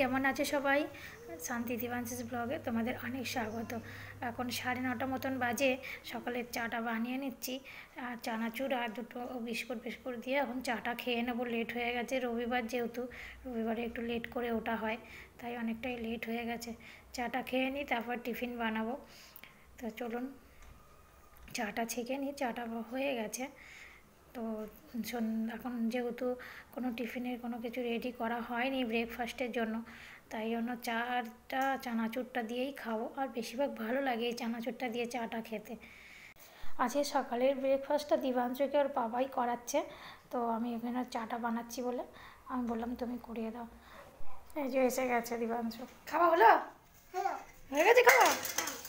কেমন আছে সবাই? শান্তি দিবাংশিস ব্লগে তোমাদের অনেক স্বাগত। এখন সাড়ে নটা মতন বাজে সকালের চাটা বানিয়ে নিচ্ছি। আর চানাচুর আর দুটো বিস্কুট বিস্কুট দিয়ে এখন চাটা খেয়ে নেব লেট হয়ে গেছে। রবিবার যেহেতু, রবিবারে একটু লেট করে ওটা হয়, তাই অনেকটাই লেট হয়ে গেছে। চাটা খেয়ে নিই, তারপর টিফিন বানাবো। তো চলুন, চাটা ছেঁকে নিই, চাটা হয়ে গেছে। তো এখন যেহেতু কোনো টিফিনের কোনো কিছু রেডি করা হয়নি ব্রেকফাস্টের জন্য তাই জন্য চাটা চানাচুরটা দিয়েই খাব। আর বেশিরভাগ ভালো লাগে এই চানাচুরটা দিয়ে চাটা খেতে। আজকে সকালের ব্রেকফাস্টটা দিবাঞ্চকে ওর বাবাই করাচ্ছে তো আমি এখানে চাটা বানাচ্ছি বলে আমি বললাম তুমি করিয়ে দাও। এই যে এসে গেছে দিবাঞ্চ খাওয়া হলো? হয়ে গেছে খাওয়া?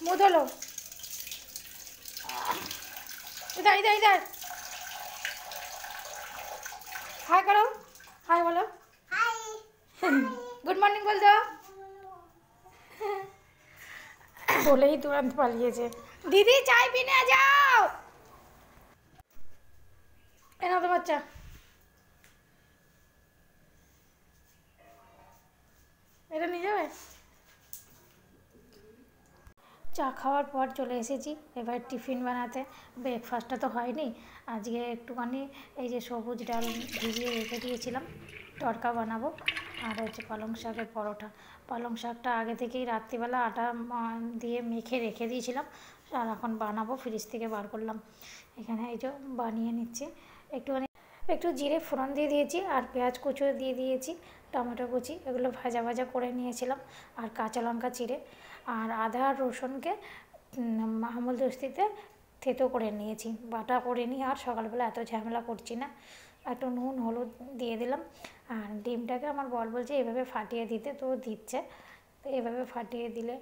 মুদ হলো। দাঁড়িয়ে ইধার হাই করো হাই বলো। গুড মর্নিং বল দাও বলেই তুরন্ত পালিয়েছে। দিদি চাই পিনে যাও! এনা তো বাচ্চা। এটা নিয়ে যাবে? চা খাওয়ার পর চলে এসেছি। এবার টিফিন বানাতে। ব্রেকফাস্টটা তো হয়নি। আজকে একটুখানি এই যে সবুজ ডাল ভিজিয়ে রেখে দিয়েছিলাম। তড়কা বানাবো। আর হচ্ছে পালং শাকের পরোটা। পালং শাকটা আগে থেকেই রাত্রিবেলা আটা দিয়ে মেখে রেখে দিয়েছিলাম। আর এখন বানাবো। ফ্রিজ থেকে বার করলাম। এখানে এই যে বানিয়ে নিচ্ছি। একটুখানি একটু জিরে ফোড়ন দিয়ে দিয়েছি আর পেঁয়াজ কুচো দিয়ে দিয়েছি, টমেটো কুচি। এগুলো ভাজা ভাজা করে নিয়েছিলাম। আর কাঁচা লঙ্কা চিড়ে। আর আদা, রসুনকে আমল দস্তিতে থেতো করে নিয়েছি। বাটা করে নিয়ে আর সকালবেলা এত ঝামেলা করছি না। একটু নুন, হলুদ দিয়ে দিলাম। আর ডিমটাকে আমার বল বলছে এভাবে ফাটিয়ে দিতে, তো দিচ্ছে। তো এভাবে ফাটিয়ে দিলে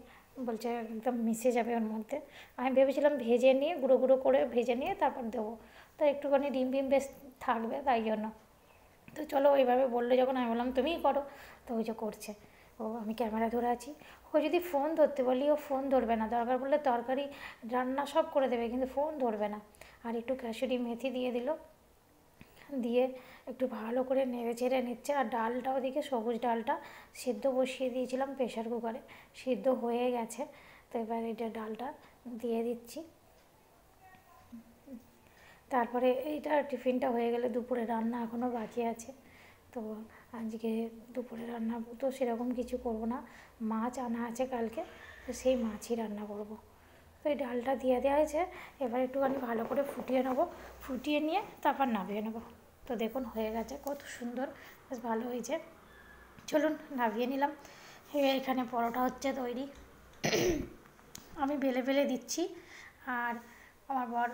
বলছে একদম মিশে যাবে ওর মধ্যে। আমি ভেবেছিলাম ভেজে নিয়ে, গুঁড়ো গুঁড়ো করে ভেজে নিয়ে তারপর দেবো। তো একটুখানি ডিম ডিম বেশ থাকবে তাই জন্য। তো চলো ওইভাবে বলল যখন, আমি বললাম, তুমিই করো। তো ওই যে করছে। ও, আমি ক্যামেরা ধরে আছি। ও যদি ফোন ধরতে বলি, ও ফোন ধরবে না। দরকার পড়লে তরকারি, রান্না সব করে দেবে, কিন্তু ফোন ধরবে না। আর একটু ক্যাশুরি মেথি দিয়ে দিল। দিয়ে একটু ভালো করে নেড়ে চেড়ে নিচ্ছে। আর ডালটা ওদিকে, সবুজ ডালটা সিদ্ধ বসিয়ে দিয়েছিলাম প্রেশার কুকারে সিদ্ধ হয়ে গেছে। তো এবার এটা ডালটা দিয়ে দিচ্ছি। তারপরে এইটা টিফিনটা হয়ে গেলে দুপুরে রান্না এখনও বাকি আছে। তো আজকে দুপুরে রান্না, তো সেরকম কিছু করব না। মাছ আনা আছে কালকে, তো সেই মাছই রান্না করব। তো এই ডালটা দিয়ে দেওয়া হয়েছে, এবার একটুখানি ভালো করে ফুটিয়ে নেব। ফুটিয়ে নিয়ে তারপর নামিয়ে নেব। তো দেখুন, হয়ে গেছে, কত সুন্দর, বেশ ভালো হয়েছে। চলুন, নামিয়ে নিলাম। এখানে পরোটা হচ্ছে তৈরি। আমি বেলে বেলে দিচ্ছি, আর আমার বর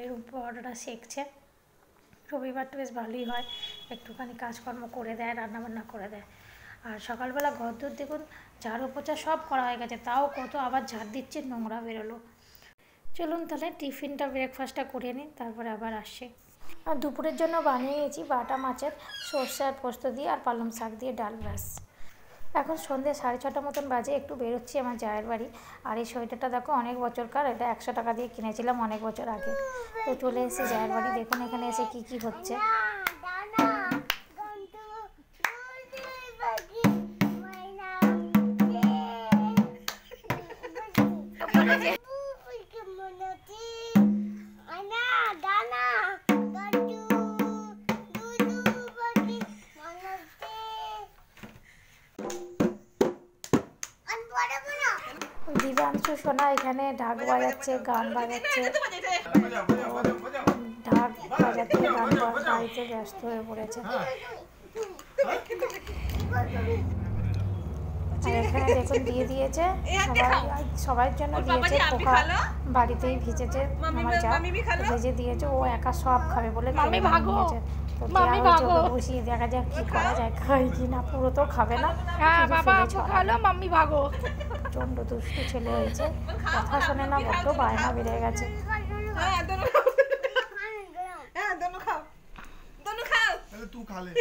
এর পরোটাটা সেঁকছে। রবিবারটা বেশ ভালোই হয়। একটুখানি কাজকর্ম করে দেয়, রান্নাবান্না করে দেয়। আর সকালবেলা ঘরদোর দেখুন, ঝাড়ু পোচা সব করা হয়ে গেছে, তাও কত আবার ঝাড় দিচ্ছে, নোংরা বেরোলো। চলুন তাহলে টিফিনটা ব্রেকফাস্টটা করে নিন তারপরে আবার আসছে। আর দুপুরের জন্য বানিয়েছি বাটা মাছের সর্ষে আর পোস্ত দিয়ে আর পালং শাক দিয়ে ডাল ব্যাস এখন সন্ধ্যে সাড়ে ছটা মতন বাজে, একটু বেরোচ্ছি আমার জায়ের বাড়ি। আর এই সোয়েটারটা দেখো, অনেক বছরকার, এটা একশো টাকা দিয়ে কিনেছিলাম অনেক বছর আগে। তো চলে এসেছি জায়ের বাড়ি, দেখুন এখানে এসে কি কি হচ্ছে। দিবাংশু সোনা এখানে ঢাক বাজাচ্ছে গান বাজাচ্ছে। ঢাক বাজাচ্ছে গান বাজাইতে ব্যস্ত হয়ে পড়েছে। আর এখানে দেখুন দিয়ে দিয়েছে। সবাই সবার জন্য দিয়েছে পোকা বাড়িতেই ভিজেছে আমার যা ভেজে দিয়েছে ও একা সব খাবে বলে বসিয়ে দেখা যাক কি করা যায় খাই কি না পুরো তো খাবে না। হ্যাঁ বাবা। খালো মাম্মি ভাগো। প্রচণ্ড দুষ্টু ছেলে হয়েছে কথা শোনে না বড্ড বায়না বেড়ে গেছে হ্যাঁ दोनों हाँ दोनों खाओ दोनों खाओ पहले तू खा ले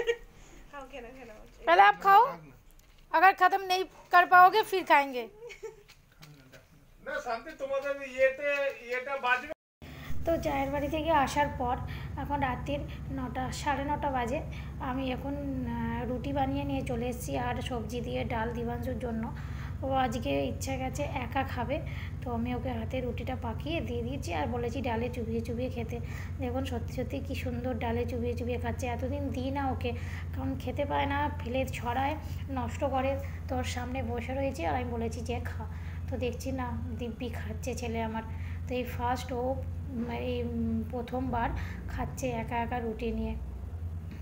खाओ खेलो खेलो पहले आप खाओ अगर ख़त्म नहीं कर पाओगे फिर खाएंगे না শান্তি তোমাদের ইয়েতে ইয়েটা বাজবে তো জায়ের বাড়ি থেকে আসার পর এখন রাত্রির নটা সাড়ে নটা বাজে আমি এখন আহ, রুটি বানিয়ে নিয়ে চলে এসেছি আর সবজি দিয়ে ডাল দিবাঞ্জুর জন্য ও আজকে ইচ্ছা গেছে একা খাবে। তো আমি ওকে হাতে রুটিটা পাকিয়ে দিয়ে দিয়েছি আর বলেছি ডালে চুবিয়ে চুবিয়ে খেতে। দেখুন সত্যি সত্যি কী সুন্দর ডালে চুবিয়ে চুবিয়ে খাচ্ছে। এতদিন দিই না ওকে। কারণ খেতে পায় না, ফেলে ছড়ায়, নষ্ট করে। তোর সামনে বসে রয়েছে আর আমি বলেছি যে খা। তো দেখছি না, দিব্যি খাচ্ছে ছেলে আমার। তো এই ফার্স্ট ও এই প্রথমবার খাচ্ছে একা একা রুটি নিয়ে।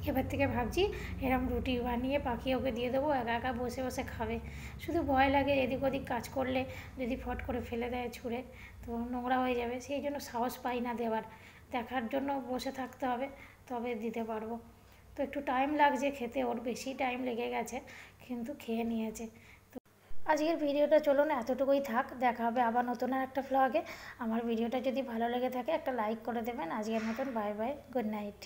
এবার থেকে ভাবছি এরম রুটি বানিয়ে পাকিয়ে ওকে দিয়ে দেবো, একা একা বসে বসে খাবে। শুধু ভয় লাগে এদিক ওদিক কাজ করলে যদি ফট করে ফেলে দেয় ছুঁড়ে, তো নোংরা হয়ে যাবে। সেই জন্য সাহস পাই না দেওয়ার। দেখার জন্য বসে থাকতে হবে, তবে দিতে পারব। তো একটু টাইম লাগছে খেতে, ওর বেশি টাইম লেগে গেছে, কিন্তু খেয়ে নিয়েছে। তো আজকের ভিডিওটা চলুন এতটুকুই থাক। দেখা হবে আবার নতুন আর একটা ফ্লগে আমার ভিডিওটা যদি ভালো লেগে থাকে, একটা লাইক করে দেবেন। আজকের মতন বাই বাই গুড নাইট